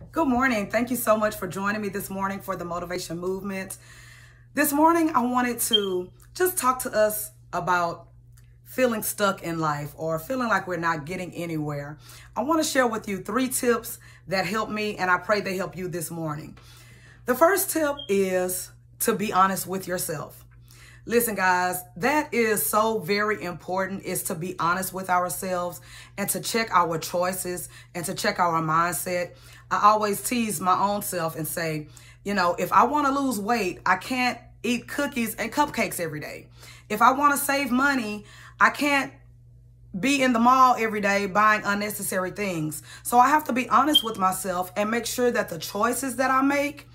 Good morning. Thank you so much for joining me this morning for the Motivation Movement. This morning, I wanted to just talk to us about feeling stuck in life or feeling like we're not getting anywhere. I want to share with you three tips that help me, and I pray they help you this morning. The first tip is to be honest with yourself. Listen, guys, that is so very important is to be honest with ourselves and to check our choices and to check our mindset. I always tease my own self and say, you know, if I want to lose weight, I can't eat cookies and cupcakes every day. If I want to save money, I can't be in the mall every day buying unnecessary things. So I have to be honest with myself and make sure that the choices that I make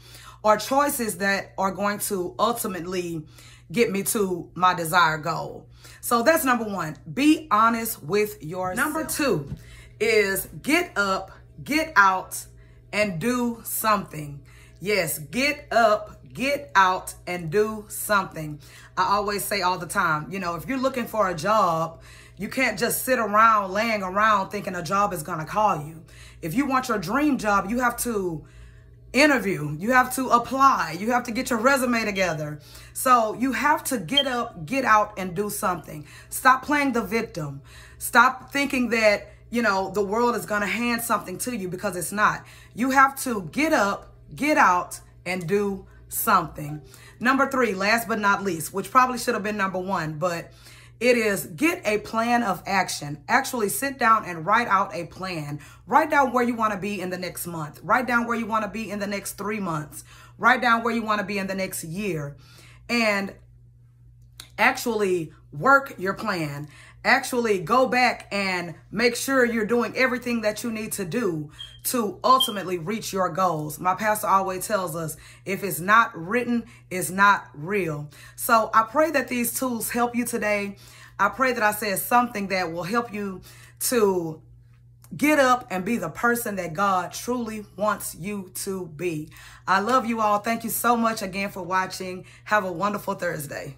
are choices that are going to ultimately get me to my desired goal. So that's number one. Be honest with yourself. Number two is get up, get out, and do something. Yes, get up, get out, and do something. I always say all the time, you know, if you're looking for a job, you can't just sit around laying around thinking a job is going to call you. If you want your dream job, you have to interview. You have to apply. You have to get your resume together. So you have to get up, get out, and do something. Stop playing the victim. Stop thinking that, you know, the world is going to hand something to you because it's not. You have to get up, get out, and do something. Number three, last but not least, which probably should have been number one, but it is get a plan of action. Actually sit down and write out a plan. Write down where you want to be in the next month. Write down where you want to be in the next three months. Write down where you want to be in the next year. And actually work your plan. Actually go back and make sure you're doing everything that you need to do to ultimately reach your goals. My pastor always tells us if it's not written, it's not real. So I pray that these tools help you today. I pray that I said something that will help you to get up and be the person that God truly wants you to be. I love you all. Thank you so much again for watching. Have a wonderful Thursday.